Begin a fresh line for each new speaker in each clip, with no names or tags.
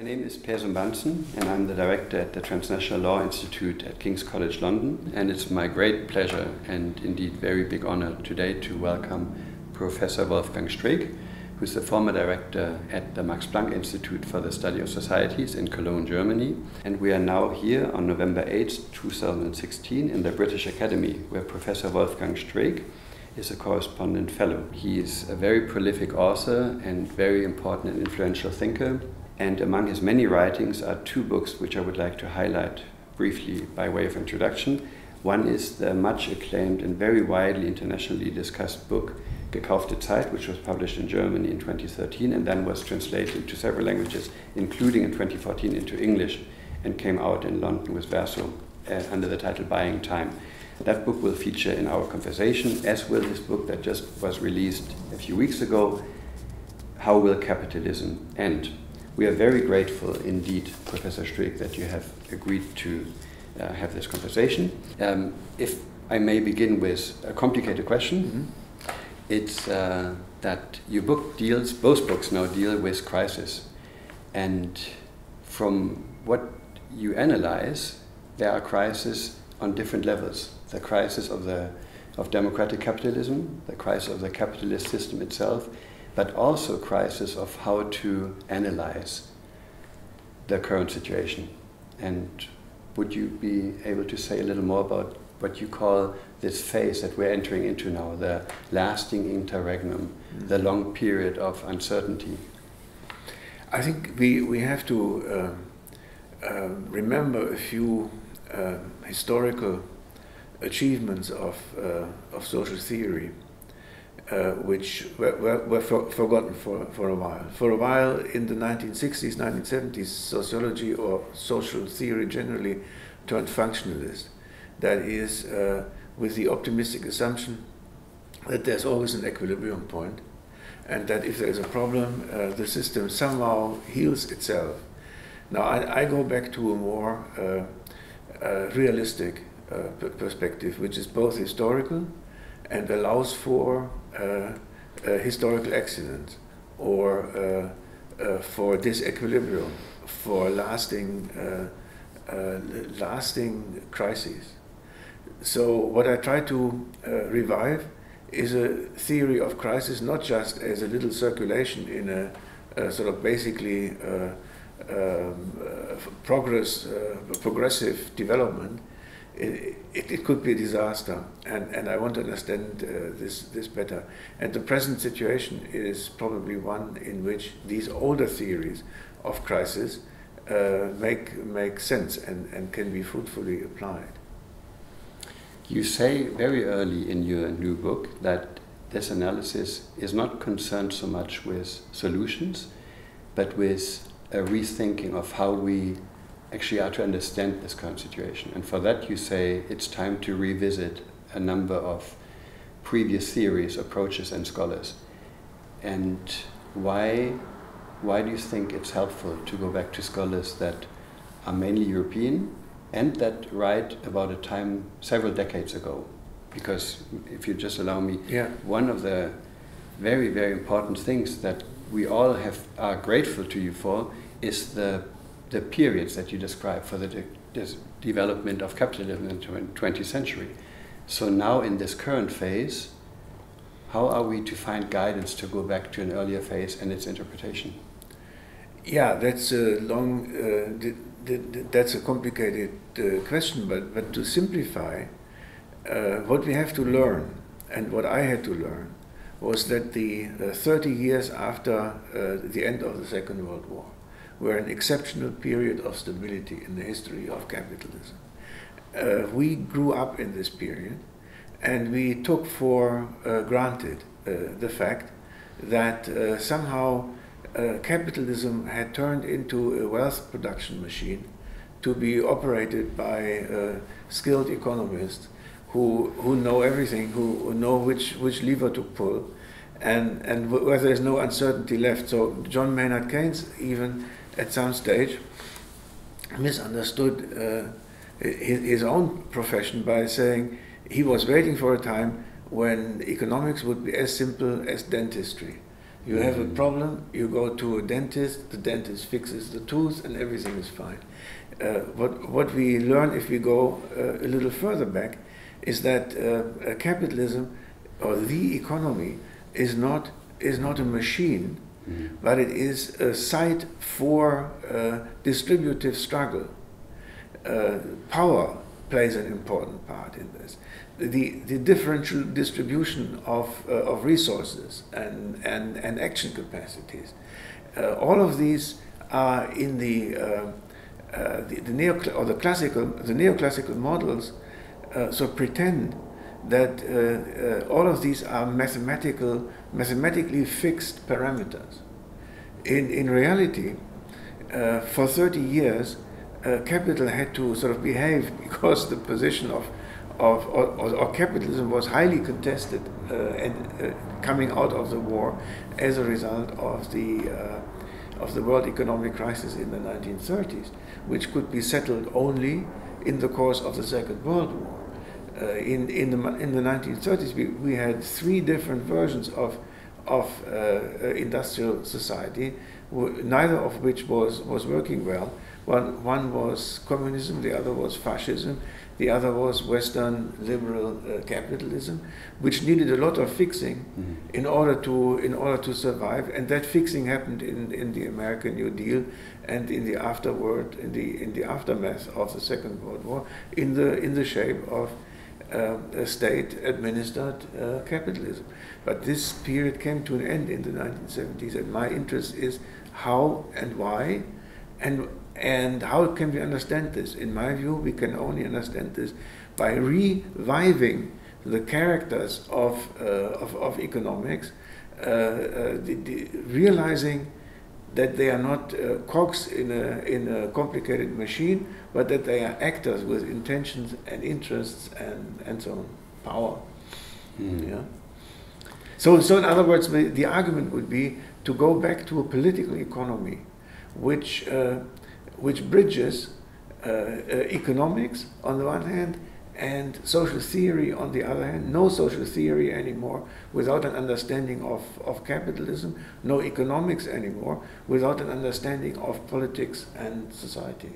My name is Peer Zumbansen, and I'm the director at the Transnational Law Institute at King's College London. And it's my great pleasure and indeed very big honor today to welcome Professor Wolfgang Streeck, who's the former director at the Max Planck Institute for the Study of Societies in Cologne, Germany. And we are now here on November 8, 2016, in the British Academy, where Professor Wolfgang Streeck is a correspondent fellow. He is a very prolific author and very important and influential thinker and among his many writings are two books which I would like to highlight briefly by way of introduction. One is the much acclaimed and very widely internationally discussed book Gekaufte Zeit, which was published in Germany in 2013 and then was translated into several languages, including in 2014 into English, and came out in London with Verso uh, under the title Buying Time. That book will feature in our conversation, as will his book that just was released a few weeks ago How Will Capitalism End? We are very grateful indeed, Professor Streeck, that you have agreed to uh, have this conversation. Um, if I may begin with a complicated question, mm-hmm. it's uh, that your book deals, both books now deal with crisis. And from what you analyze, there are crises on different levels. The crisis of, the, of democratic capitalism, the crisis of the capitalist system itself, but also a crisis of how to analyze the current situation. And would you be able to say a little more about what you call this phase that we're entering into now, the lasting interregnum, mm. the long period of uncertainty?
I think we, we have to uh, uh, remember a few uh, historical achievements of, uh, of social theory uh, which were, were, were for, forgotten for, for a while. For a while in the 1960s, 1970s, sociology or social theory generally turned functionalist. That is, uh, with the optimistic assumption that there's always an equilibrium point and that if there is a problem, uh, the system somehow heals itself. Now, I, I go back to a more uh, uh, realistic perspective, which is both historical and allows for uh, uh, historical accident or uh, for disequilibrium, for lasting, lasting crises. So what I try to revive is a theory of crisis not just as a little circulation in a, a sort of basically uh, um, uh, progress, uh, progressive development, it, it, could be a disaster, and, and I want to understand uh, this, this better. And the present situation is probably one in which these older theories of crisis uh, make, make sense and, and can be fruitfully applied.
You say very early in your new book that this analysis is not concerned so much with solutions, but with a rethinking of how we actually are to understand this current situation. And for that, you say it's time to revisit a number of previous theories, approaches, and scholars. And why, why do you think it's helpful to go back to scholars that are mainly European and that write about a time several decades ago? Because if you just allow me,
yeah.
one of the very, very important things that we all have are grateful to you for is the the periods that you describe for the de development of capitalism in the 20th century. So now in this current phase, how are we to find guidance to go back to an earlier phase and its interpretation?
Yeah, that's a long, uh, that's a complicated uh, question, but, but to simplify, uh, what we have to learn, and what I had to learn, was that the uh, 30 years after uh, the end of the Second World War, were an exceptional period of stability in the history of capitalism. Uh, we grew up in this period and we took for uh, granted uh, the fact that uh, somehow uh, capitalism had turned into a wealth production machine to be operated by skilled economists who, who know everything, who, who know which, which lever to pull, and, and where there's no uncertainty left. So John Maynard Keynes even at some stage misunderstood uh, his, his own profession by saying he was waiting for a time when economics would be as simple as dentistry. You have a problem, you go to a dentist, the dentist fixes the tooth, and everything is fine. Uh, what, what we learn if we go uh, a little further back is that uh, capitalism or the economy is not, is not a machine, mm-hmm. But it is a site for uh, distributive struggle. Uh, power plays an important part in this the, the differential distribution of, uh, of resources and, and, and action capacities. Uh, all of these are in the, uh, uh the, the, neo or the classical, the neoclassical models so pretend that uh, all of these are mathematical, mathematically fixed parameters. In, in reality, for 30 years, capital had to sort of behave because the position of of or, capitalism was highly contested uh, and uh, coming out of the war as a result of the uh, of the world economic crisis in the 1930s, which could be settled only in the course of the Second World War. Uh, in in the in the 1930s, we, we had three different versions of of uh, uh, industrial society, neither of which was was working well. One one was communism, the other was fascism, the other was Western liberal uh, capitalism, which needed a lot of fixing mm-hmm. in order to in order to survive. And that fixing happened in, in the American New Deal and in the afterward in the in the aftermath of the Second World War in the in the shape of uh, state administered uh, capitalism. But this period came to an end in the 1970s, and my interest is how and why and and how can we understand this? In my view, we can only understand this by reviving the characters of, uh, of, of, economics, uh, uh, the, the realizing that they are not uh, cogs in a, in a complicated machine, but that they are actors with intentions and interests and, and so on, power. Mm. Yeah? So, so, in other words, the, argument would be to go back to a political economy which uh, which bridges uh, uh, economics on the one hand and social theory on the other hand. No social theory anymore without an understanding of, of capitalism, no economics anymore without an understanding of politics and society.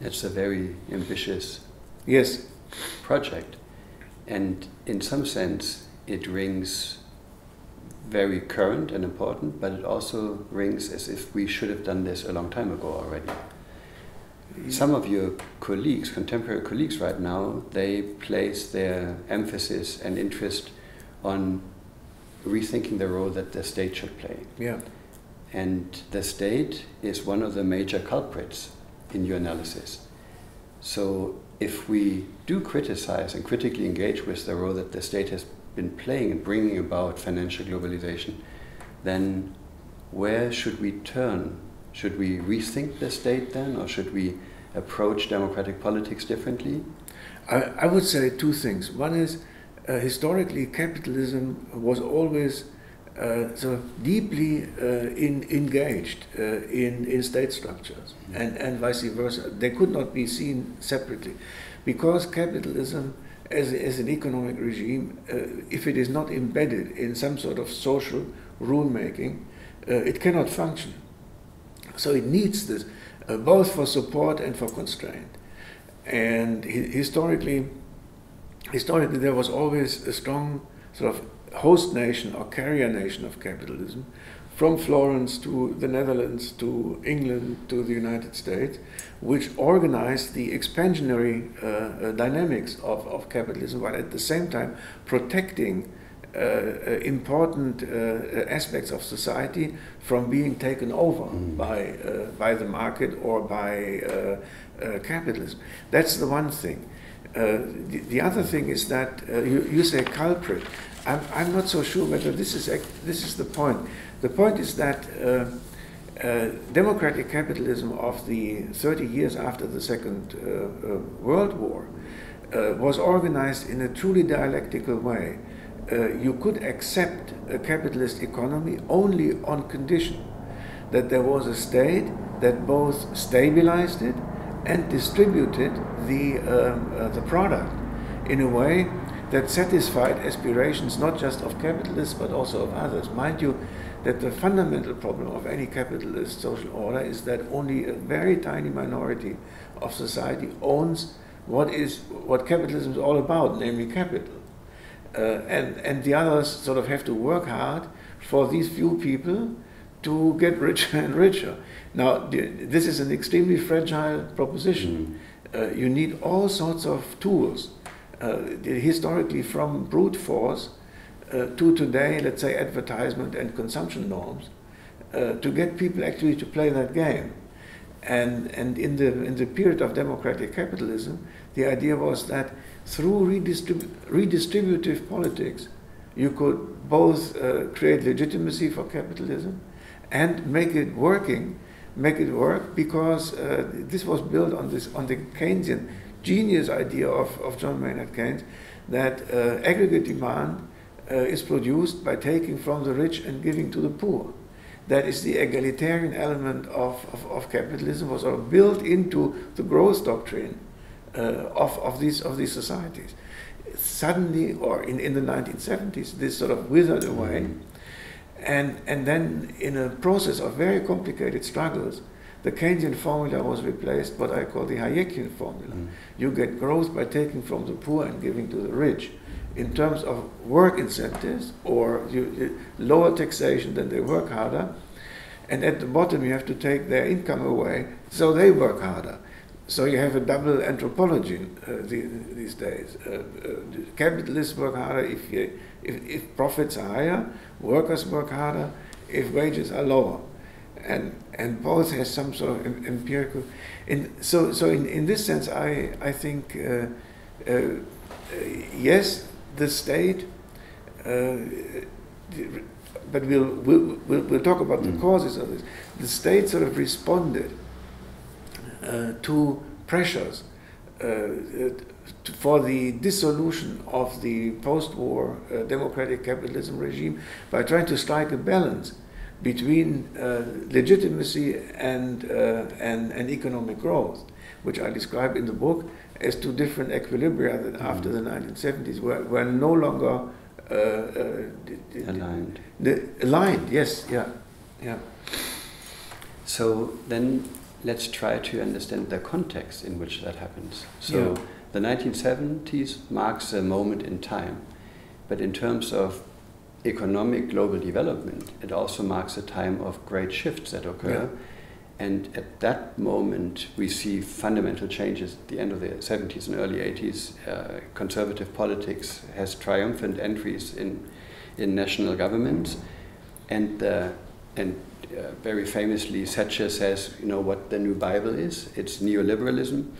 That's a very ambitious
yes.
project. And in some sense, it rings very current and important, but it also rings as if we should have done this a long time ago already. Some of your colleagues, contemporary colleagues right now, they place their emphasis and interest on rethinking the role that the state should play.
Yeah.
And the state is one of the major culprits in your analysis. So if we do criticize and critically engage with the role that the state has been playing in bringing about financial globalization, then where should we turn? Should we rethink the state then, or should we approach democratic politics differently?
I, I would say two things. One is uh, historically, capitalism was always uh, so deeply uh, in, engaged uh, in, in state structures mm-hmm. and, and vice versa. They could not be seen separately because capitalism as, as an economic regime, uh, if it is not embedded in some sort of social rule making, uh, it cannot function. So it needs this uh, both for support and for constraint. And historically, historically there was always a strong sort of host nation or carrier nation of capitalism, from Florence to the Netherlands to England to the United States, which organized the expansionary uh, uh, dynamics of, of capitalism while at the same time protecting important uh, aspects of society from being taken over mm. by, uh, by the market or by capitalism. That's the one thing. The, the, other thing is that you, you say culprit. I'm, I'm not so sure whether this is, this is the point. The point is that uh, uh, democratic capitalism of the 30 years after the Second uh, uh World War uh, was organized in a truly dialectical way. Uh, you could accept a capitalist economy only on condition that there was a state that both stabilized it and distributed the, um, the product in a way that satisfied aspirations not just of capitalists but also of others. Mind you, that the fundamental problem of any capitalist social order is that only a very tiny minority of society owns what is what capitalism is all about, namely capital. Uh, and, and the others sort of have to work hard for these few people to get richer and richer. Now, this is an extremely fragile proposition. Mm. Uh, you need all sorts of tools, uh, historically, from brute force uh, to today, let's say, advertisement and consumption norms, uh, to get people actually to play that game. And, and in, the, in the period of democratic capitalism, the idea was that through redistrib- redistributive politics, you could both uh, create legitimacy for capitalism and make it working, make it work because uh, this was built on this on the Keynesian genius idea of, of John Maynard Keynes that uh, aggregate demand uh, is produced by taking from the rich and giving to the poor. That is the egalitarian element of, of, of capitalism was sort of built into the growth doctrine of, of, these, of these societies. Suddenly, or in, in the 1970s, this sort of withered away. Mm-hmm. And, and then, in a process of very complicated struggles, the Keynesian formula was replaced what I call the Hayekian formula. Mm. You get growth by taking from the poor and giving to the rich. In terms of work incentives or you, you, lower taxation, then they work harder. And at the bottom, you have to take their income away so they work harder. So you have a double anthropology uh, these days. Uh, uh, capitalists work harder if, you, if, if, profits are higher, workers work harder if wages are lower. And, and both has some sort of empirical. In, so so in, in this sense, I, I think, uh, uh, yes, the state, uh, but we'll, we'll, we'll, we'll, talk about mm. the causes of this. The state sort of responded uh, to pressures uh, for the dissolution of the post-war uh, democratic capitalism regime by trying to strike a balance between uh, legitimacy and, uh, and, and economic growth, which I describe in the book as two different equilibria that mm-hmm. after the 1970s were, were no longer uh, uh
aligned.
Aligned, yes, yeah, yeah.
So then let's try to understand the context in which that happens. So yeah. the 1970s marks a moment in time, but in terms of economic global development, it also marks a time of great shifts that occur. Yeah. And at that moment, we see fundamental changes. At the end of the 70s and early 80s, uh, conservative politics has triumphant entries in, in national governments. And, uh, and uh, very famously, Thatcher says, you know, what the new Bible is it's neoliberalism.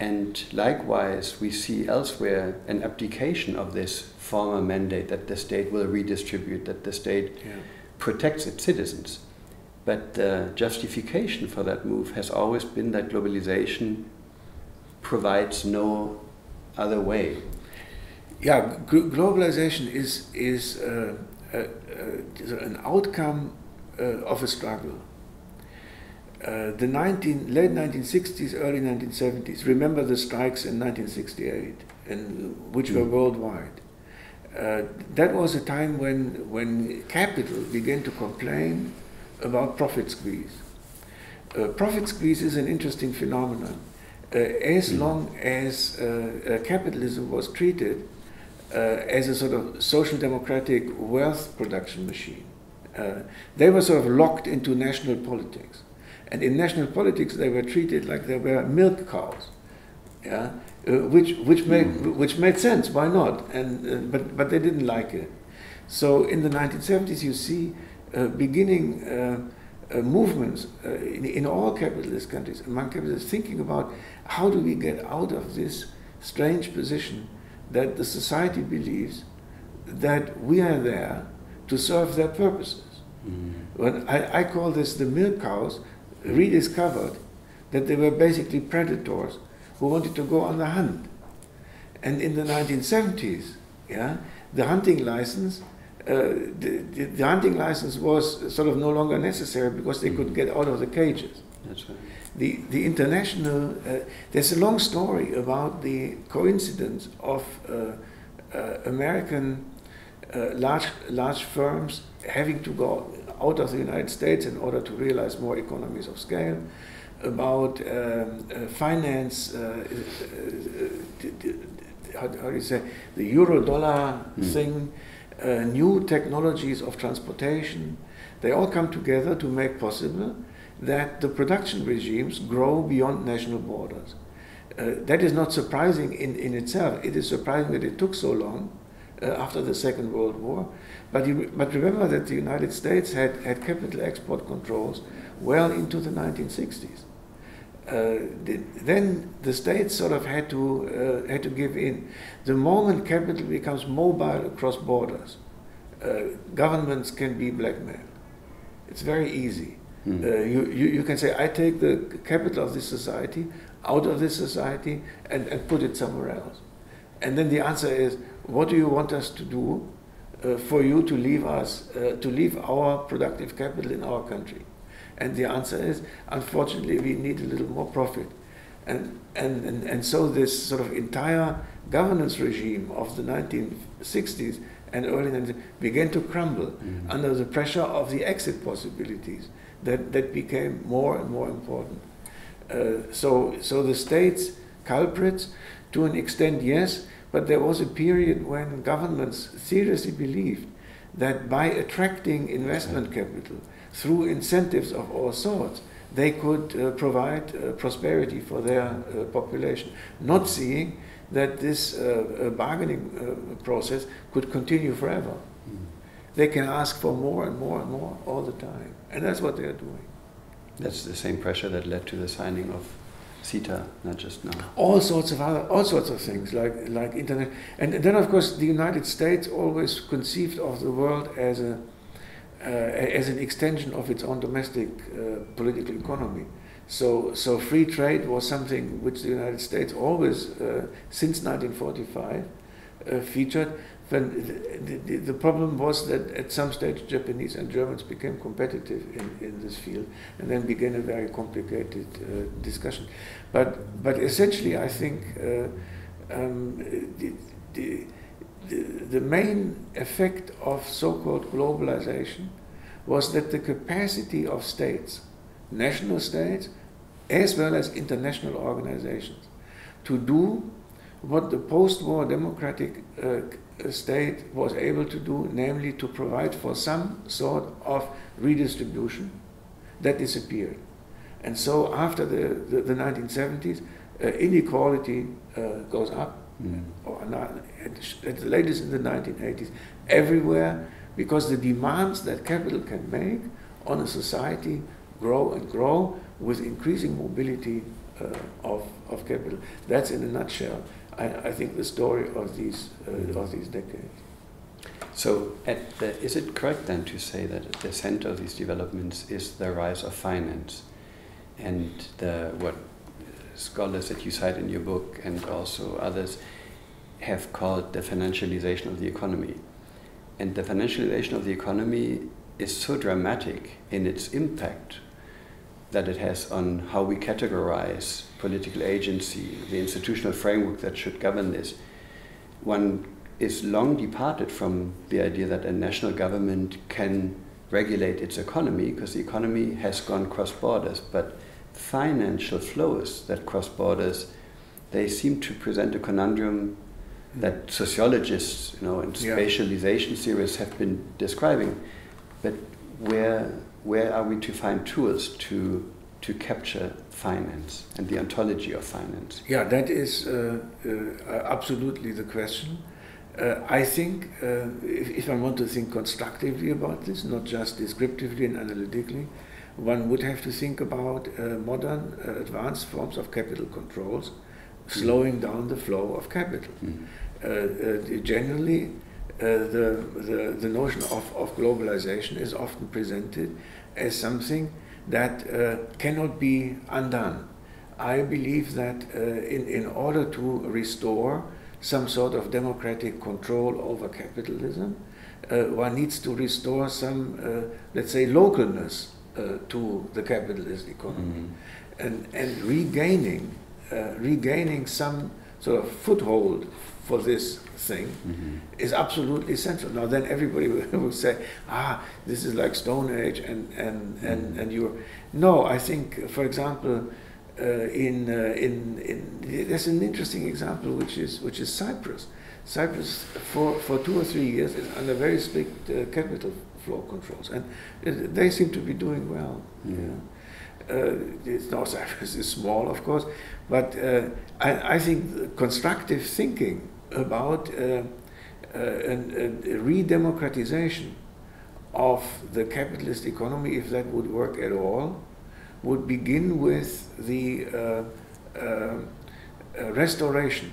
And likewise, we see elsewhere an abdication of this former mandate that the state will redistribute, that the state yeah. protects its citizens. But the justification for that move has always been that globalization provides no other way.
Yeah, globalization is, is uh, uh, uh, an outcome of a struggle. Uh, the 19, late 1960s, early 1970s, remember the strikes in 1968, and, which were mm. worldwide. Uh, that was a time when, when capital began to complain about profit squeeze. Uh, profit squeeze is an interesting phenomenon. Uh, as mm. long as uh, uh, capitalism was treated uh, as a sort of social democratic wealth production machine, they were sort of locked into national politics. And in national politics, they were treated like they were milk cows. Yeah? which, which, made, mm. which made sense, why not? And, but, but they didn't like it. So in the 1970s, you see uh, beginning uh, uh, movements in, in all capitalist countries, among capitalists, thinking about how do we get out of this strange position that the society believes that we are there to serve their purposes. Mm. When I, I call this the milk cows rediscovered that they were basically predators who wanted to go on the hunt. And in the 1970s, yeah, the hunting license uh, the, the, the, hunting license was sort of no longer necessary because they could get out of the cages.
That's right.
The, the international, uh, there's a long story about the coincidence of uh, uh, American large, large firms having to go out of the United States in order to realize more economies of scale, about um, uh, finance, uh, uh, how, how, do you say, the euro dollar mm. thing, new technologies of transportation, they all come together to make possible that the production regimes grow beyond national borders. Uh, that is not surprising in, in itself. It is surprising that it took so long uh, after the Second World War. But, you, but remember that the United States had, had capital export controls well into the 1960s. Uh, the, then the states sort of had to, uh, had to give in. The moment capital becomes mobile across borders, uh, governments can be blackmailed. It's very easy. Mm. you, you, you can say, I take the capital of this society out of this society and, and put it somewhere else. And then the answer is, what do you want us to do uh, for you to leave us, uh, to leave our productive capital in our country? And the answer is, unfortunately, we need a little more profit. And, and, and, and so this sort of entire governance regime of the 1960s and early 90s began to crumble mm-hmm. under the pressure of the exit possibilities that, that became more and more important. Uh, so, so the state's culprits, to an extent, yes, but there was a period when governments seriously believed that by attracting investment capital through incentives of all sorts, they could uh, provide uh, prosperity for their uh, population, not seeing that this uh, bargaining uh, process could continue forever. Mm. They can ask for more and more and more all the time, and that's what they are doing.
That's the same pressure that led to the signing of CETA, not just now.
All sorts of other, all sorts of things like like internet, and then of course the United States always conceived of the world as a uh, as an extension of its own domestic uh, political economy. So so free trade was something which the United States always uh, since 1945 uh, featured then the, the, the, problem was that at some stage Japanese and Germans became competitive in, in this field and then began a very complicated uh, discussion. But, but essentially, I think uh, um, the, the, the, main effect of so called globalization was that the capacity of states, national states, as well as international organizations, to do what the post war democratic uh, state was able to do, namely to provide for some sort of redistribution, that disappeared. And so after the, the, the 1970s, uh, inequality uh, goes up, mm. or not, at, at the latest in the 1980s, everywhere, because the demands that capital can make on a society grow and grow with increasing mobility uh, of, of capital. That's in a nutshell I, I think the story of these uh, of these decades.
So, the, is it correct then to say that the center of these developments is the rise of finance, and the what scholars that you cite in your book and also others have called the financialization of the economy, and the financialization of the economy is so dramatic in its impact that it has on how we categorize political agency, the institutional framework that should govern this. One is long departed from the idea that a national government can regulate its economy because the economy has gone cross borders, but financial flows that cross borders, they seem to present a conundrum that sociologists, you know, and yeah. spatialization theorists have been describing. But where where are we to find tools to to capture finance and the ontology of finance?
Yeah, that is uh, uh, absolutely the question. Uh, I think uh, if, if, I want to think constructively about this, not just descriptively and analytically, one would have to think about uh, modern uh, advanced forms of capital controls, slowing mm. down the flow of capital. Mm. generally, the, the, the notion of, of globalization is often presented as something that uh, cannot be undone. I believe that uh, in, in order to restore some sort of democratic control over capitalism, uh, one needs to restore some, uh, let's say, localness uh, to the capitalist economy, mm-hmm. and and regaining uh, regaining some sort of foothold for this thing mm-hmm. is absolutely central. Now, then everybody will say, ah, this is like Stone Age, and and mm-hmm. and and you're no. I think, for example, uh, in uh, in in there's an interesting example which is which is Cyprus. Cyprus for for two or three years is under very strict uh, capital flow controls, and it, they seem to be doing well. Mm-hmm. Yeah. Uh, North Cyprus is small, of course, but uh, I, I, think constructive thinking about uh, uh, a, a re-democratization of the capitalist economy, if that would work at all, would begin with the uh, restoration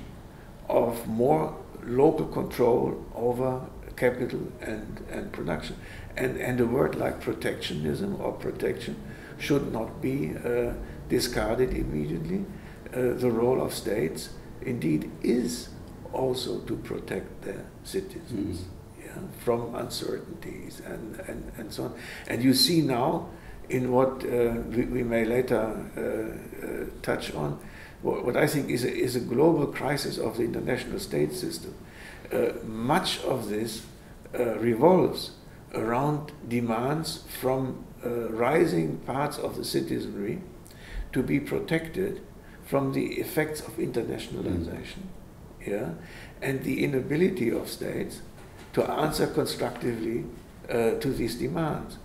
of more local control over capital and, and production. And, and a word like protectionism or protection should not be uh, discarded immediately. Uh, the role of states indeed is also to protect their citizens mm-hmm. yeah, from uncertainties and, and, and so on. And you see now, in what uh, we, we, may later uh, uh, touch on, what, what, I think is a, is a global crisis of the international state system. Uh, much of this uh, revolves around demands from uh, rising parts of the citizenry to be protected from the effects of internationalization. Mm yeah, and the inability of states to answer constructively uh, to these demands,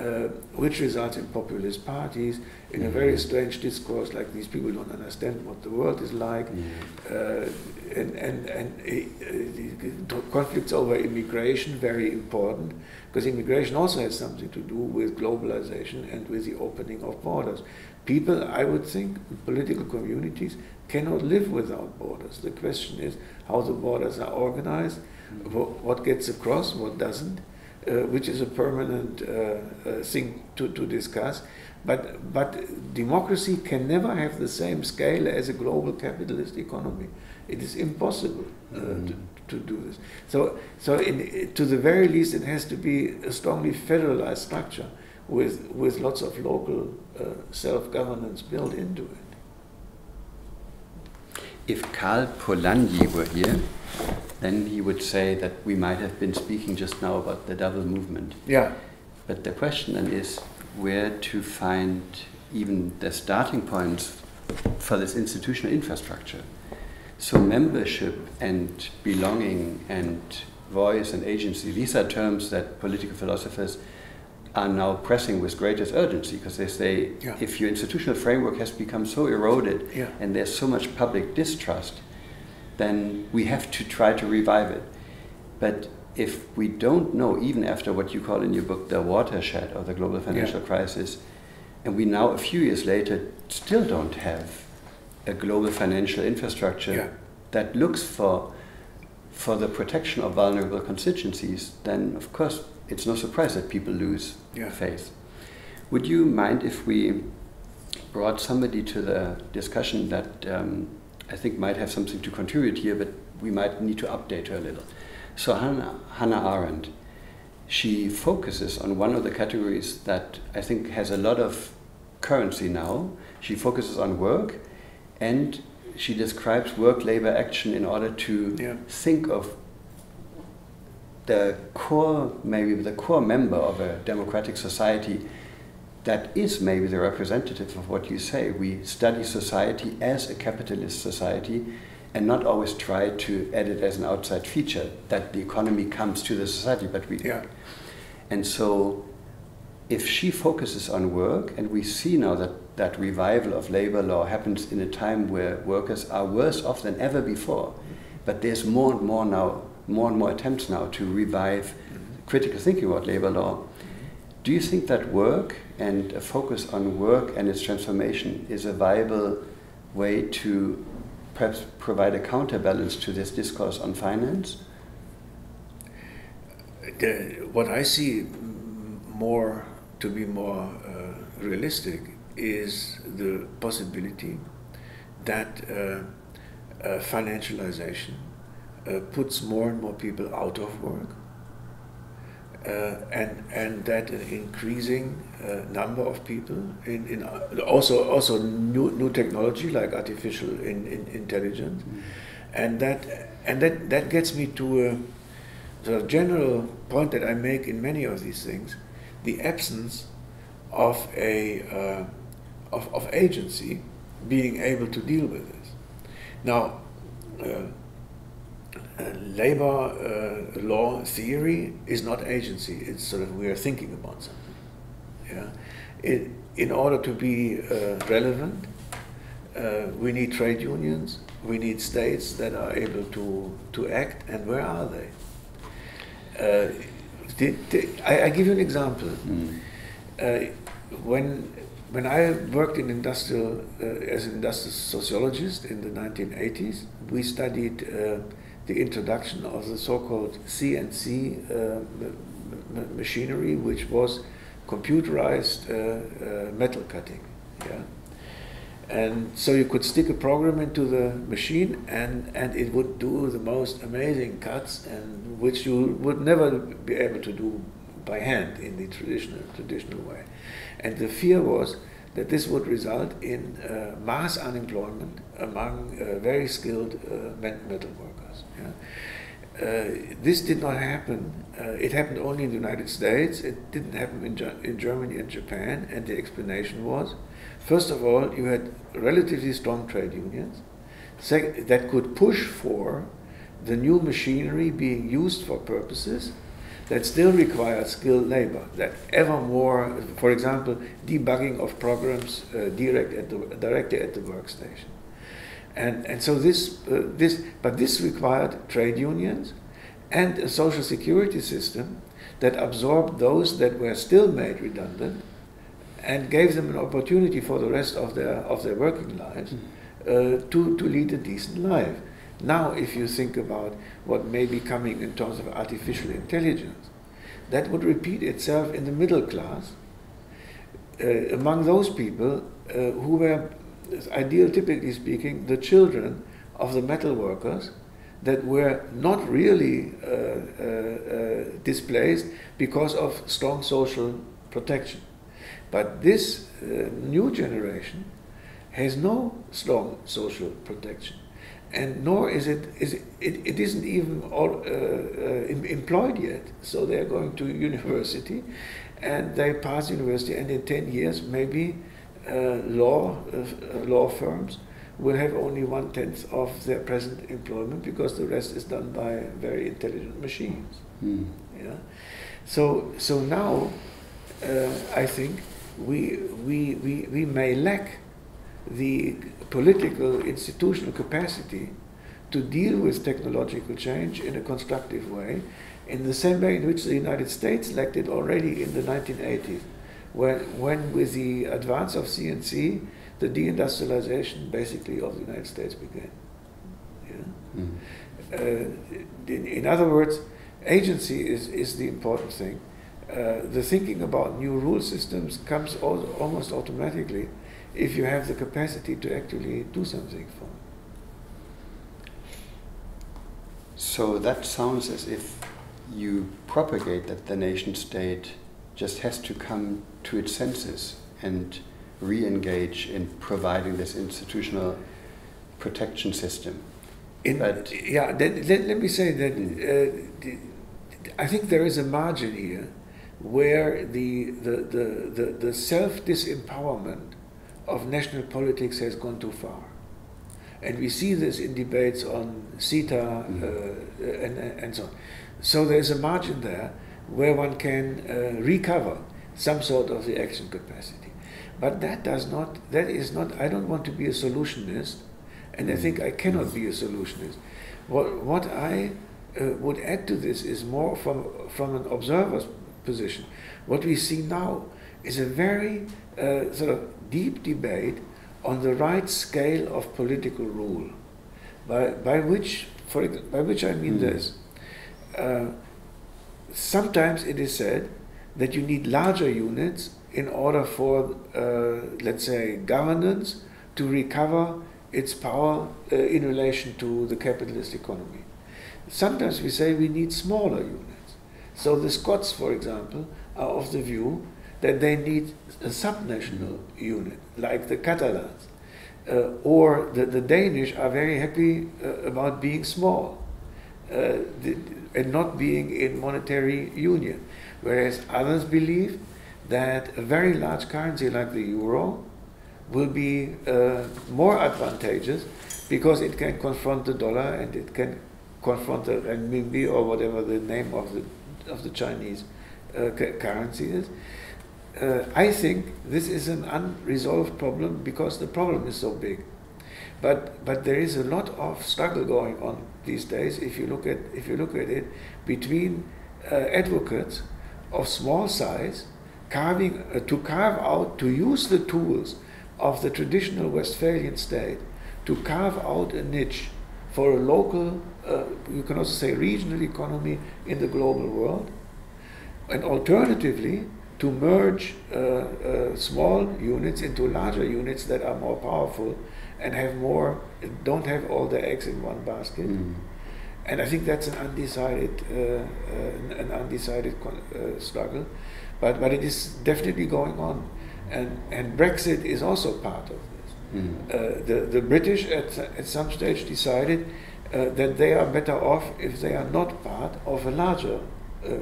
uh, which results in populist parties, in a very mm-hmm. strange discourse like these people don't understand what the world is like, mm-hmm. uh, and, and, and uh, conflicts over immigration, very important, because immigration also has something to do with globalization and with the opening of borders. People, I would think, political communities cannot live without borders. The question is how the borders are organized, what gets across, what doesn't, uh, which is a permanent uh, uh, thing to, to discuss. But, but democracy can never have the same scale as a global capitalist economy. It is impossible uh, mm-hmm. to, to do this. So, so in, to the very least, it has to be a strongly federalized structure with, with lots of local uh, self governance built into it
if Karl Polanyi were here, then he would say that we might have been speaking just now about the double movement.
Yeah.
But the question then is where to find even the starting points for this institutional infrastructure. So membership and belonging and voice and agency, these are terms that political philosophers are now pressing with greatest urgency because they say yeah. if your institutional framework has become so eroded
yeah.
and there's so much public distrust, then we have to try to revive it. But if we don't know, even after what you call in your book the watershed of the global financial yeah. crisis, and we now, a few years later, still don't have a global financial infrastructure that looks for for the protection of vulnerable constituencies, then of course it's no surprise that people lose yeah. faith. Would you mind if we brought somebody to the discussion that um, I think might have something to contribute here, but we might need to update her a little? So Hannah, Hannah Arendt, she focuses on one of the categories that I think has a lot of currency now. She focuses on work and she describes work labor action in order to
yeah.
think of the core, maybe the core member of a democratic society that is maybe the representative of what you say. We study society as a capitalist society and not always try to add it as an outside feature that the economy comes to the society, but we.
Yeah.
And so, if she focuses on work, and we see now that that revival of labor law happens in a time where workers are worse off than ever before, but there's more and more now more and more attempts now to revive critical thinking about labor law. Do you think that work and a focus on work and its transformation is a viable way to perhaps provide a counterbalance to this discourse on finance?
The, what I see more to be more uh, realistic is the possibility that uh, uh, financialization uh, puts more and more people out of work uh, and and that an increasing uh, number of people in, in also also new new technology like artificial in, in intelligence, mm. and that and that that gets me to a sort of general point that I make in many of these things, the absence of a uh, of, of agency being able to deal with this. Now. Uh, labor uh, law theory is not agency. It's sort of we are thinking about something. Yeah, it, in order to be uh, relevant, uh, we need trade unions. We need states that are able to to act. And where are they? Uh, I, I, give you an example. Mm. when when I worked in industrial as an industrial sociologist in the 1980s, we studied the introduction of the so-called CNC uh, machinery, which was computerized uh, uh, metal cutting. Yeah? And so you could stick a program into the machine and, and it would do the most amazing cuts and which you would never be able to do by hand in the traditional traditional way. And the fear was that this would result in uh, mass unemployment among uh, very skilled uh, metal workers. Yeah? Uh, this did not happen. Uh, it happened only in the United States. It didn't happen in, in Germany and Japan. And the explanation was, first of all, you had relatively strong trade unions that could push for the new machinery being used for purposes that still require skilled labor, that ever more, for example, debugging of programs uh, direct at the, directly at the workstation. And, and so this, uh, this, but this required trade unions and a social security system that absorbed those that were still made redundant and gave them an opportunity for the rest of their, of their working lives uh, to, to lead a decent life. Now, if you think about what may be coming in terms of artificial intelligence, that would repeat itself in the middle class uh, among those people uh, who were, ideal typically speaking, the children of the metal workers that were not really uh, uh, uh displaced because of strong social protection. But this uh, new generation has no strong social protection and nor is it is it, it, it isn't even all, uh, uh, employed yet. So they are going to university, and they pass university, and in ten years maybe law uh, law firms will have only one tenth of their present employment because the rest is done by very intelligent machines. Mm. Yeah, so so now uh, I think we we we we may lack the political institutional capacity to deal with technological change in a constructive way, in the same way in which the United States lacked it already in the 1980s, when, when with the advance of CNC, the deindustrialization basically of the United States began. Yeah? Mm-hmm. Uh, in, in, other words, agency is, is the important thing. Uh, the thinking about new rule systems comes almost automatically if you have the capacity to actually do something for them.
So that sounds as if you propagate that the nation state just has to come to its senses and re engage in providing this institutional protection system.
In, but yeah, let, let, let, me say that uh, I think there is a margin here where the, the, the, the, the self disempowerment of national politics has gone too far. And we see this in debates on CETA mm-hmm. uh, and, and so on. So there's a margin there where one can uh, recover some sort of the action capacity. But that does not, that is not, I don't want to be a solutionist, and I think I cannot be a solutionist. What, what I uh, would add to this is more from, from an observer's position. What we see now is a very uh, sort of deep debate on the right scale of political rule, by, by, which, for, by which I mean mm. this. Uh, sometimes it is said that you need larger units in order for, uh, let's say, governance to recover its power uh, in relation to the capitalist economy. Sometimes we say we need smaller units So the Scots, for example, are of the view that they need a subnational unit, like the Catalans. Uh, or the, the Danish are very happy uh, about being small uh, the, and not being in monetary union. Whereas others believe that a very large currency like the euro will be uh, more advantageous because it can confront the dollar and it can confront the renminbi or whatever the name of the of the Chinese uh, currency is. Uh, I think this is an unresolved problem because the problem is so big. But but there is a lot of struggle going on these days. If you look at if you look at it between uh, advocates of small size carving uh, to carve out to use the tools of the traditional Westphalian state to carve out a niche for a local, uh, you can also say regional economy in the global world, and alternatively to merge uh, uh, small units into larger units that are more powerful and have more, don't have all their eggs in one basket. Mm. And I think that's an undecided, uh, uh, an undecided uh, struggle, but but it is definitely going on, and and Brexit is also part of this. Mm. the the British at at some stage decided that they are better off if they are not part of a larger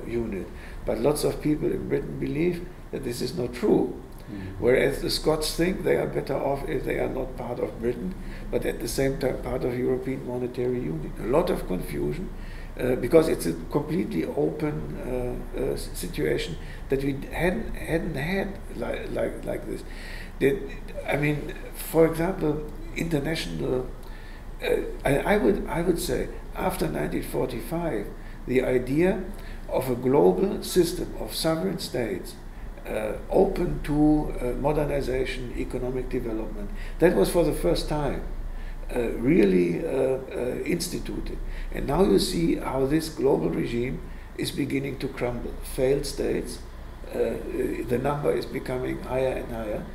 unit, but lots of people in Britain believe that this is not true. Mm. Whereas the Scots think they are better off if they are not part of Britain, but at the same time part of European Monetary Union. A lot of confusion uh, because it's a completely open uh, uh, situation that we hadn't hadn't had like like, like this. That, I mean, for example, international. Uh, I, I would I would say after 1945, the idea of a global system of sovereign states uh, open to uh, modernization, economic development. That was for the first time uh, really uh, uh, instituted. And now you see how this global regime is beginning to crumble. Failed states, uh, the number is becoming higher and higher.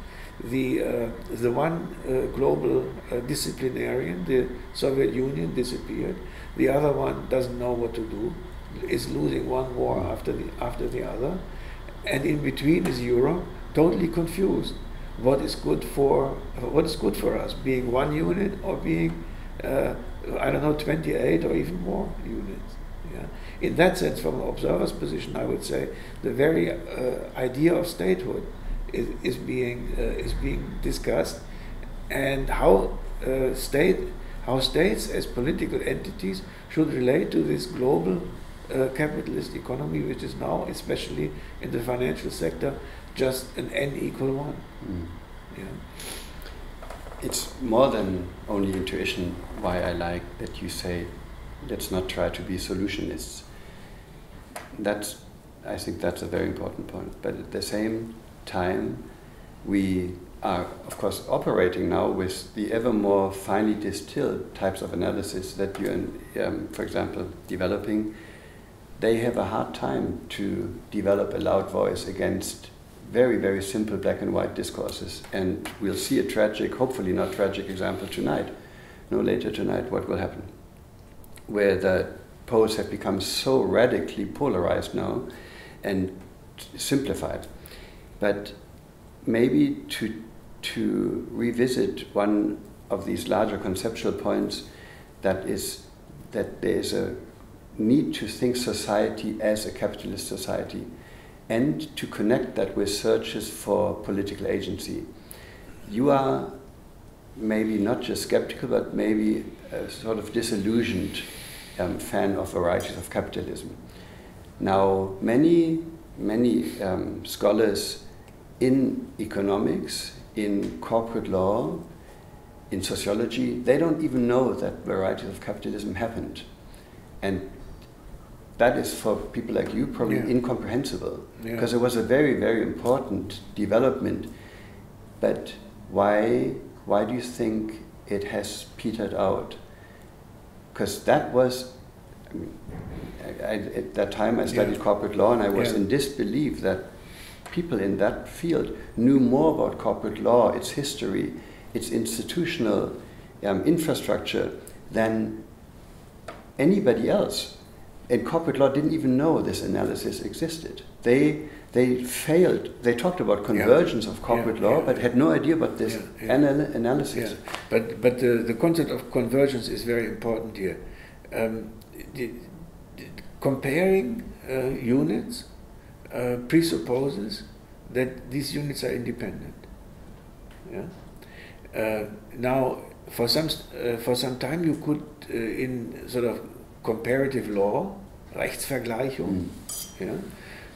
The, the one global disciplinarian, the Soviet Union, disappeared. The other one doesn't know what to do, is losing one war after the, after the other and in between is Europe, totally confused. What is good for what is good for us, being one unit or being uh, I don't know 28 or even more units. Yeah. In that sense, from an observer's position, I would say the very uh, idea of statehood is, is being uh, is being discussed, and how uh, state how states as political entities should relate to this global uh, capitalist economy, which is now, especially in the financial sector, just an n equal one. Mm. Yeah.
It's more than only intuition. Why I like that you say, let's not try to be solutionists. That's, I think that's a very important point. But at the same time, we are, of course, operating now with the ever more finely distilled types of analysis that you're, um, for example, developing they have a hard time to develop a loud voice against very, very simple black and white discourses. And we'll see a tragic, hopefully not tragic example tonight, no later tonight, what will happen. Where the poles have become so radically polarized now and simplified. But maybe to, to revisit one of these larger conceptual points that is that there is a need to think society as a capitalist society and to connect that with searches for political agency. You are maybe not just skeptical, but maybe a sort of disillusioned um, fan of varieties of capitalism. Now, many, many um, scholars in economics, in corporate law, in sociology, they don't even know that varieties of capitalism happened. And that is for people like you probably yeah. incomprehensible because yeah. it was a very very important development but why why do you think it has petered out because that was I mean, I, I, at that time I studied yeah. corporate law and I was in disbelief that people in that field knew more about corporate law its history its institutional um, infrastructure than anybody else and corporate law didn't even know this analysis existed. They they failed. They talked about convergence yeah. of corporate yeah, law, yeah, but had no idea about this anal analysis.
But but the, the concept of convergence is very important here. Um, the, the comparing uh, units uh, presupposes that these units are independent. Yeah. Uh, now, for some uh, for some time, you could uh, in sort of comparative law, Rechtsvergleichung, mm. yeah,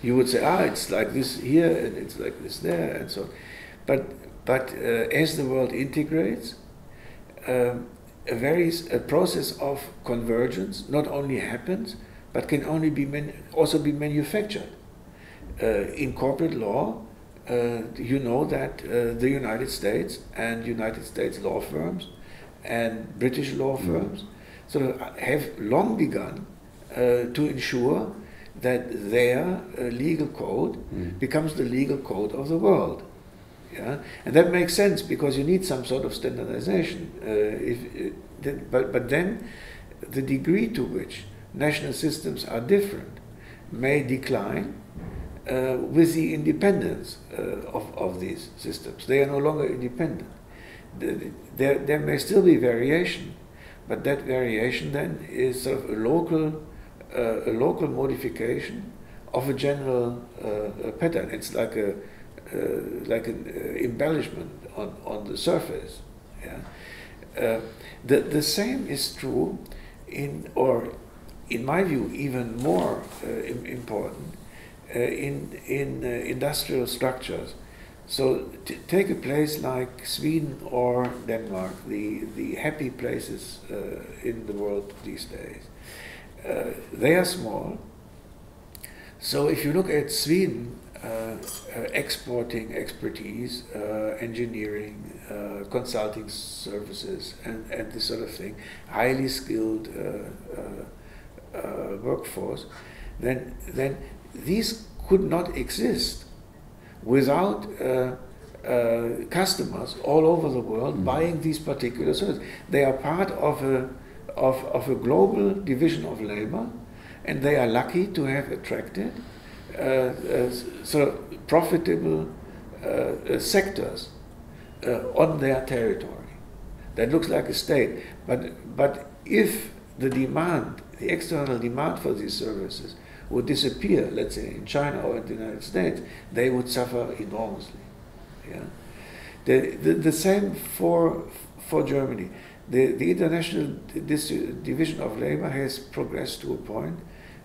you would say, ah, it's like this here and it's like this there and so on. But, but uh, as the world integrates, um, a very a process of convergence not only happens, but can only be also be manufactured. Uh, in corporate law, uh, you know that uh, the United States and United States law firms and British law mm. firms mm. Sort of have long begun uh, to ensure that their uh, legal code mm. becomes the legal code of the world. Yeah? And that makes sense because you need some sort of standardization. Uh, if, uh, but, but then the degree to which national systems are different may decline uh, with the independence uh, of, of these systems. They are no longer independent. There, there may still be variation, but that variation then is sort of a local uh, a local modification of a general uh, pattern. It's like a uh, like an embellishment on, on the surface. Yeah? the, the same is true in, or in my view, even more important uh, in in uh, industrial structures. So take a place like Sweden or Denmark, the the happy places uh, in the world these days. Uh, they are small. So if you look at Sweden, uh, uh, exporting expertise, engineering, consulting services, and, and this sort of thing, highly skilled workforce, then then these could not exist without uh, uh, customers all over the world mm. buying these particular services. They are part of a of, of a global division of labor, and they are lucky to have attracted uh, uh, sort of profitable uh, uh sectors uh, on their territory. That looks like a state, but but if the demand, the external demand for these services would disappear, let's say in China or in the United States, they would suffer enormously. Yeah? The, the, the same for, for Germany the, the international division of labor has progressed to a point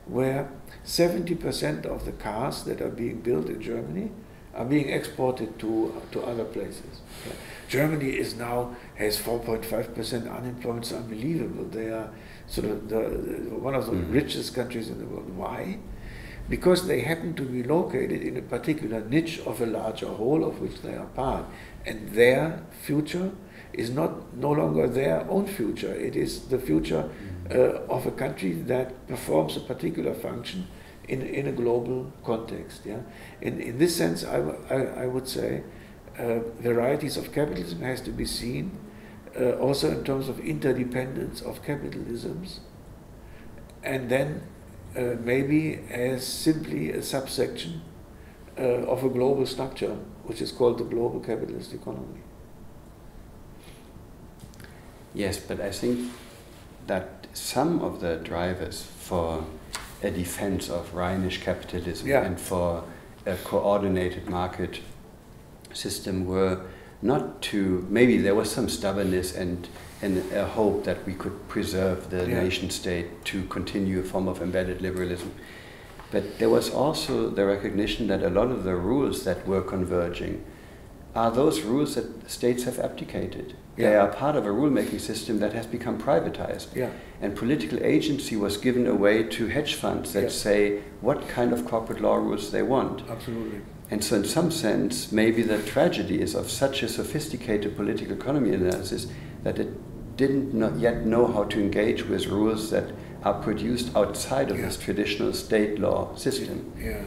where 70% of the cars that are being built in Germany are being exported to, to other places. Yeah. Germany is now has 4.5% unemployment. It's unbelievable. They are sort of the, one of the mm. richest countries in the world. Why? Because they happen to be located in a particular niche of a larger whole of which they are part, and their future is not no longer their own future. It is the future uh, of a country that performs a particular function in, in a global context. Yeah? In, in this sense, I, I, I would say uh, varieties of capitalism has to be seen uh, also in terms of interdependence of capitalisms, and then uh, maybe as simply a subsection uh, of a global structure, which is called the global capitalist economy.
Yes, but I think that some of the drivers for a defense of Rhenish capitalism yeah. and for a coordinated market system were not to maybe there was some stubbornness and and a hope that we could preserve the yeah. nation state to continue a form of embedded liberalism. But there was also the recognition that a lot of the rules that were converging are those rules that states have abdicated. Yeah. They are part of a rulemaking system that has become privatized.
Yeah.
And political agency was given away to hedge funds that yeah. say what kind of corporate law rules they want.
Absolutely.
And so, in some sense, maybe the tragedy is of such a sophisticated political economy analysis that it didn't not yet know how to engage with rules that are produced outside of this traditional state law system.
Yeah.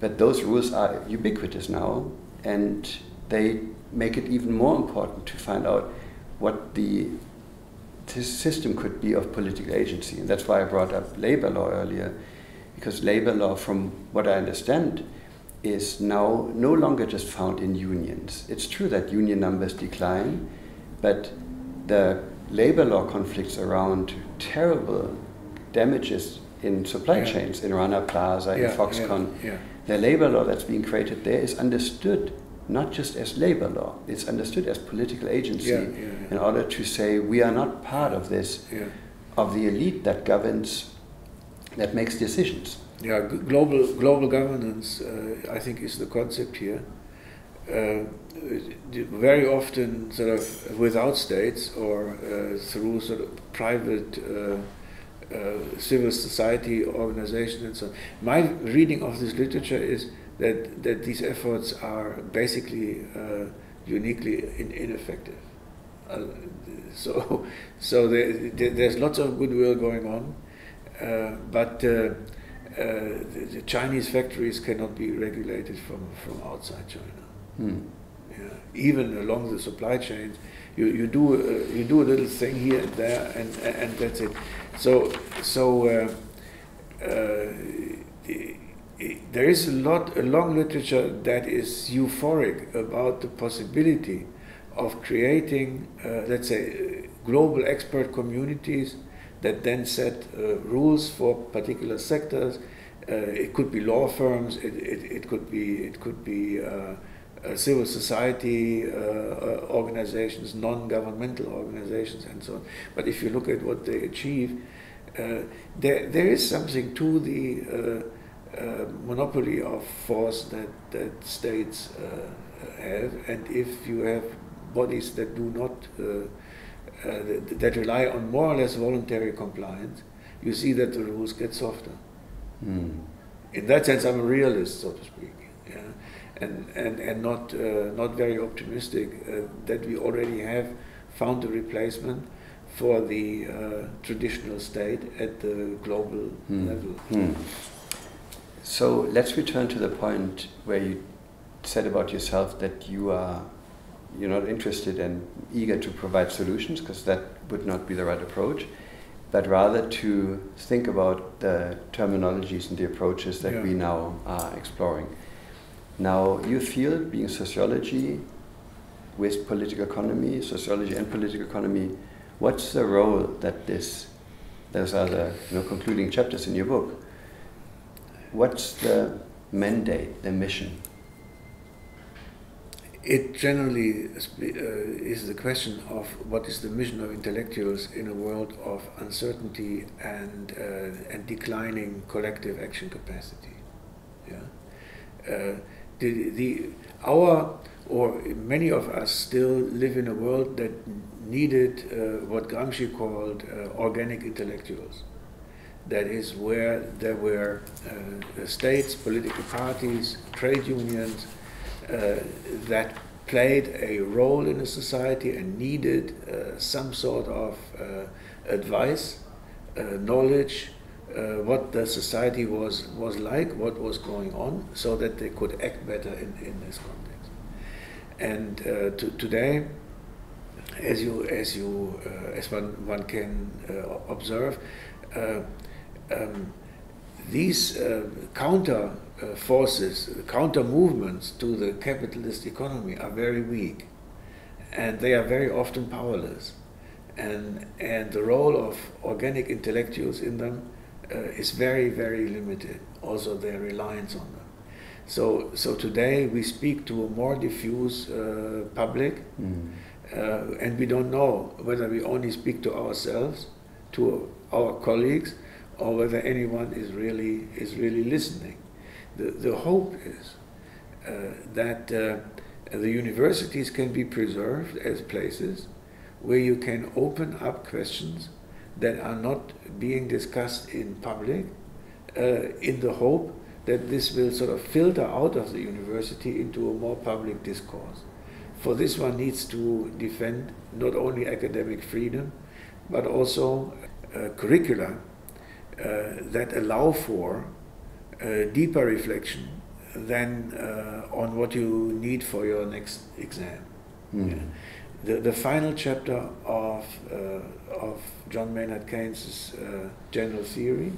But those rules are ubiquitous now, and they make it even more important to find out what the this system could be of political agency. And that's why I brought up labor law earlier, because labor law, from what I understand, is now no longer just found in unions. It's true that union numbers decline, but the labor law conflicts around terrible damages in supply
Yeah.
chains in Rana Plaza,
Yeah,
in Foxconn.
yeah.
The labor law that's being created there is understood not just as labor law, it's understood as political agency
Yeah, yeah, yeah.
in order to say we are not part of this, of the elite that governs, that makes decisions.
Yeah, global global governance, uh, I think, is the concept here. Uh, very often, sort of without states or uh, through sort of private uh, civil society organizations and so on. My reading of this literature is that that these efforts are basically uh, uniquely in, ineffective. Uh, so, so there, there- there's lots of goodwill going on, uh, but. Uh, uh, the, the Chinese factories cannot be regulated from, from outside China.
Hmm.
Yeah. Even along the supply chains, you, you do uh, you do a little thing here and there, and and that's it. So so uh, uh, there is a lot a long literature that is euphoric about the possibility of creating, uh, let's say, global expert communities that then set uh, rules for particular sectors. Uh, it could be law firms. It, it, it could be it could be civil society uh, uh, organizations, non-governmental organizations, and so on. But if you look at what they achieve, uh, there there is something to the uh, uh, monopoly of force that that states uh, have, and if you have bodies that do not uh, uh, that, that rely on more or less voluntary compliance, you see that the rules get softer.
Hmm.
In that sense, I'm a realist, so to speak? And, and, and not, uh, not very optimistic uh, that we already have found a replacement for the uh, traditional state at the global
Hmm.
level.
Hmm. So let's return to the point where you said about yourself that you are you're not interested and eager to provide solutions because that would not be the right approach, but rather to think about the terminologies and the approaches that
Yeah.
we now are exploring. Now, your field being sociology with political economy, sociology and political economy, what's the role that this, those are the you know, concluding chapters in your book. What's the mandate, the mission?
It generally uh, is the question of what is the mission of intellectuals in a world of uncertainty and uh, and declining collective action capacity. Yeah, uh, the, the our or many of us still live in a world that needed uh, what Gramsci called uh, organic intellectuals. That is where there were uh, states, political parties, trade unions, uh, that played a role in a society and needed uh, some sort of uh, advice, knowledge, uh, what the society was, was like, what was going on, so that they could act better in, in this context. And uh, to, today, as you as you uh, as one one can uh, observe, uh, um, these uh, counter forces, counter movements to the capitalist economy are very weak, and they are very often powerless, and and the role of organic intellectuals in them uh, is very very limited. Also, their reliance on them. So so today we speak to a more diffuse uh, public.
Mm.
Uh, and we don't know whether we only speak to ourselves, to our colleagues, or whether anyone is really is really listening. The the hope is uh, that uh, the universities can be preserved as places where you can open up questions that are not being discussed in public, uh, in the hope that this will sort of filter out of the university into a more public discourse. For this, one needs to defend not only academic freedom, but also uh, curricula uh, that allow for uh, deeper reflection than uh, on what you need for your next exam.
Mm.
Yeah. The, the final chapter of, uh, of John Maynard Keynes' uh, general theory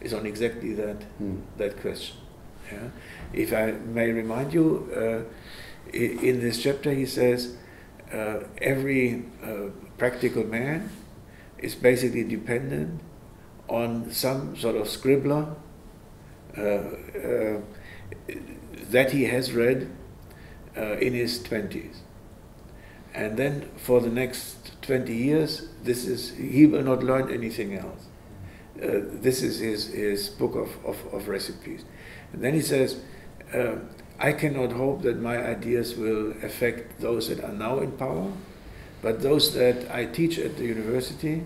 is on exactly that,
Mm.
that question. Yeah? If I may remind you, uh, in this chapter he says uh, every uh, practical man is basically dependent on some sort of scribbler uh, uh, that he has read uh, in his 20s. And then for the next 20 years, this is, he will not learn anything else. Uh, this is his, his book of, of, of recipes. And then he says, uh, I cannot hope that my ideas will affect those that are now in power, but those that I teach at the university,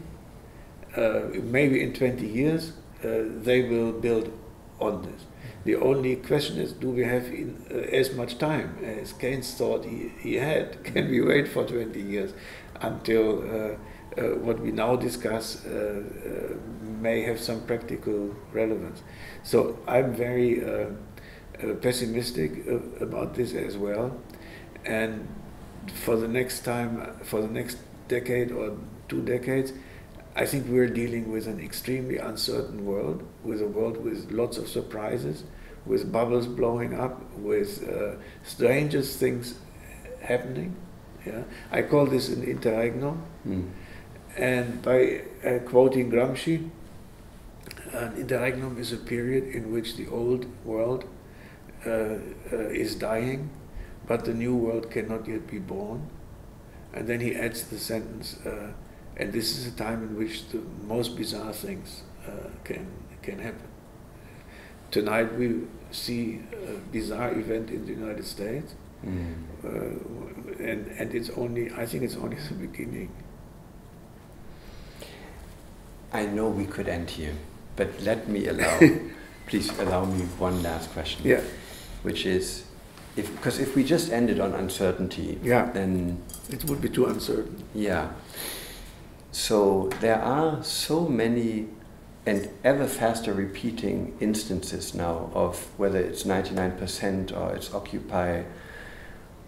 uh, maybe in 20 years, uh, they will build on this. The only question is, do we have in, uh, as much time as Keynes thought he, he had? Can we wait for 20 years until uh, uh, what we now discuss uh, uh, may have some practical relevance? So I'm very uh, pessimistic about this as well. And for the next time, for the next decade or two decades, I think we're dealing with an extremely uncertain world, with a world with lots of surprises, with bubbles blowing up, with uh, strangest things happening. Yeah? I call this an interregnum.
Mm.
And by uh, quoting Gramsci, an interregnum is a period in which the old world uh, uh, is dying, but the new world cannot yet be born. And then he adds the sentence, uh, and this is a time in which the most bizarre things uh, can, can happen. Tonight we see a bizarre event in the United States,
Mm.
uh, and, and it's only, I think it's only the beginning.
I know we could end here, but let me allow, please allow me one last question.
Yeah.
Which is, if because if we just ended on uncertainty,
Yeah.
then
It would be too uncertain.
yeah. So there are so many and ever faster repeating instances now of whether it's 99% or it's Occupy,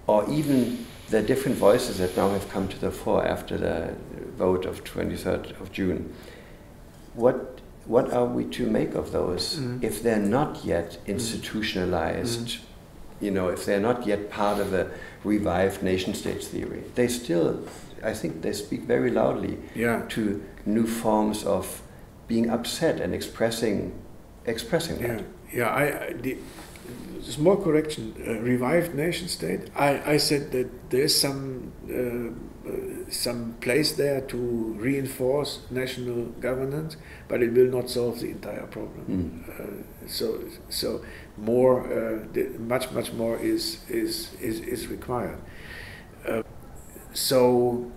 or even the different voices that now have come to the fore after the vote of 23rd of June. What what are we to make of those
Mm.
if they're not yet institutionalized? You know, if they're not yet part of a revived nation states theory, they still, I think, they speak very loudly
Yeah.
to new forms of being upset and expressing expressing
Yeah,
that.
yeah. I, I the, small correction. Uh, revived nation state. I, I said that there's some uh, uh, some place there to reinforce national governance, but it will not solve the entire problem.
Mm.
Uh, so so more, uh, the, much much more is is is, is required. So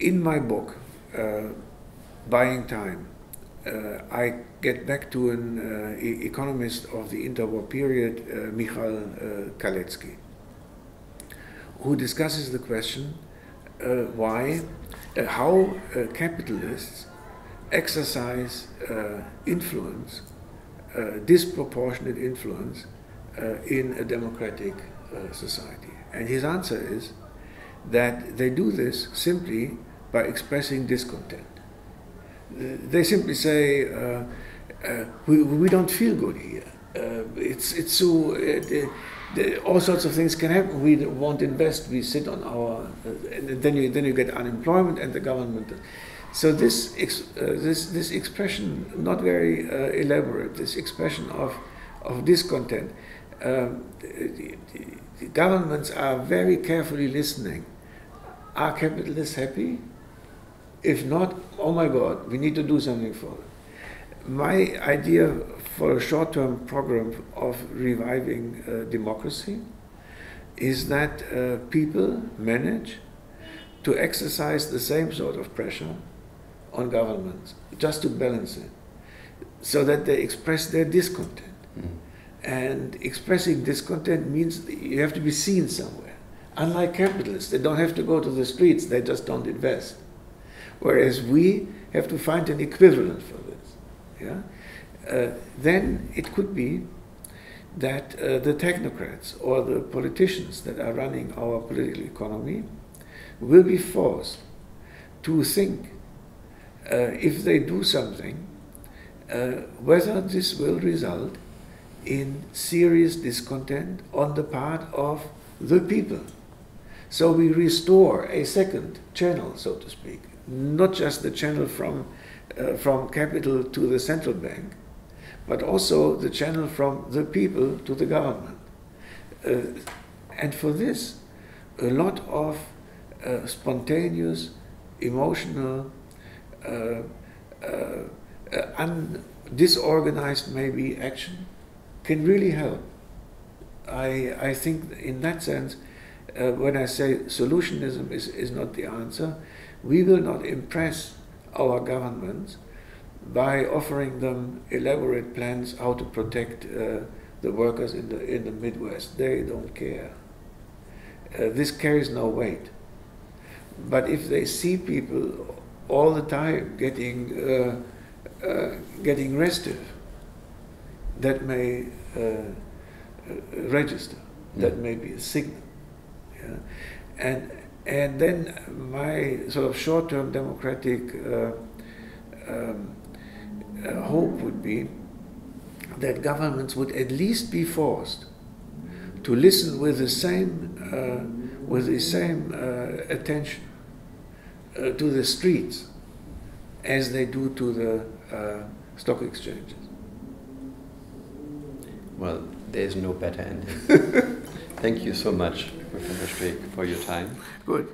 in my book. Uh, buying time. Uh, I get back to an uh, e- economist of the interwar period, uh, Michal uh, Kalecki, who discusses the question why, how capitalists exercise influence, disproportionate influence, in a democratic society. And his answer is that they do this simply by expressing discontent they simply say, uh, uh, we, we don't feel good here. Uh, it's, it's so, all sorts of things can happen. We won't invest, we sit on our, uh, then you, then you get unemployment and the government. So this, ex, uh, this, this expression, not very uh, elaborate, this expression of, of discontent, governments are very carefully listening. Are capitalists happy? If not, oh my God, we need to do something for them. My idea for a short term program of reviving uh, democracy is that uh, people manage to exercise the same sort of pressure on governments, just to balance it, so that they express their discontent.
Mm.
And expressing discontent means you have to be seen somewhere. Unlike capitalists, they don't have to go to the streets, they just don't invest whereas we have to find an equivalent for this. Yeah? Uh, then it could be that uh, the technocrats or the politicians that are running our political economy will be forced to think uh, if they do something, uh, whether this will result in serious discontent on the part of the people. So we restore a second channel, so to speak, not just the channel from, uh, from capital to the central bank, but also the channel from the people to the government. Uh, and for this, a lot of uh, spontaneous, emotional, uh, uh, un- disorganized maybe action can really help. I, I think in that sense, uh, when I say solutionism is, is not the answer, we will not impress our governments by offering them elaborate plans how to protect uh, the workers in the, in the Midwest. They don't care. Uh, this carries no weight. But if they see people all the time getting, uh, uh getting restive, that may uh, register, that may be a signal. Yeah? And, and then my sort of short term democratic um, hope would be that governments would at least be forced to listen with the same, uh, with the same uh, attention uh, to the streets as they do to the uh, stock exchanges.
Well, there's no better ending. Thank you so much, Professor Streeck, for your time.
Good.